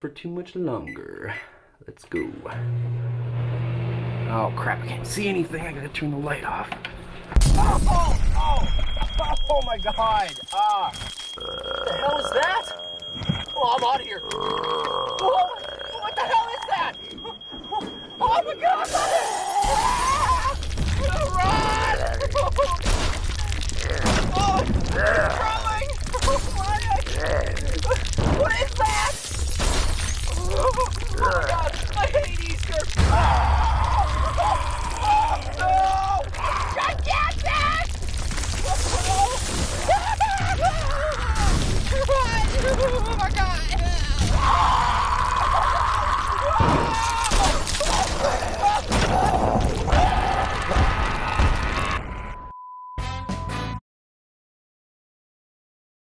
for too much longer. Let's go. Oh crap, I can't see anything. I gotta turn the light off. Oh, oh, oh, oh my god. Ah. Uh, what the hell is that? Oh, I'm out of here.